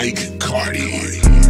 Mike Cardi.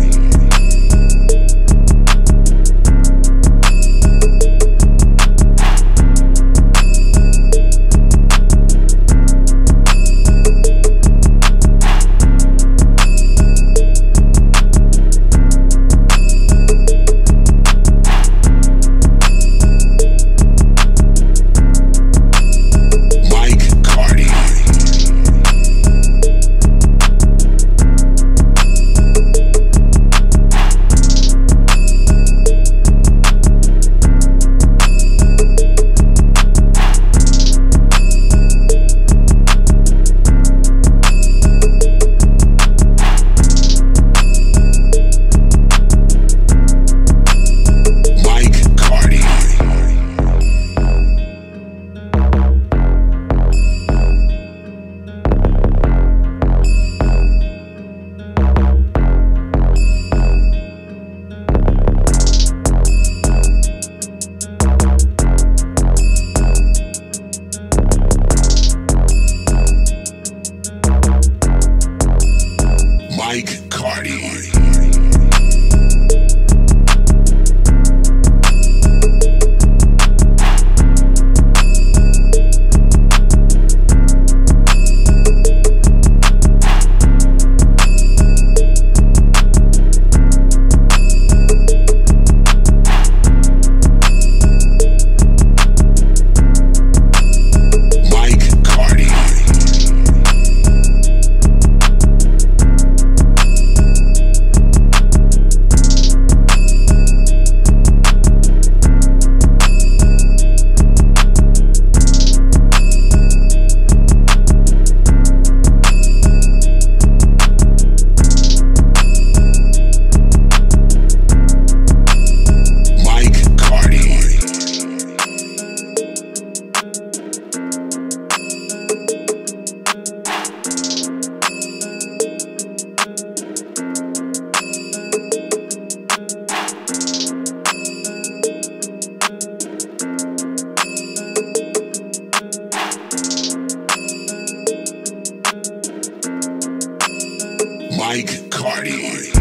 Mike Cardi.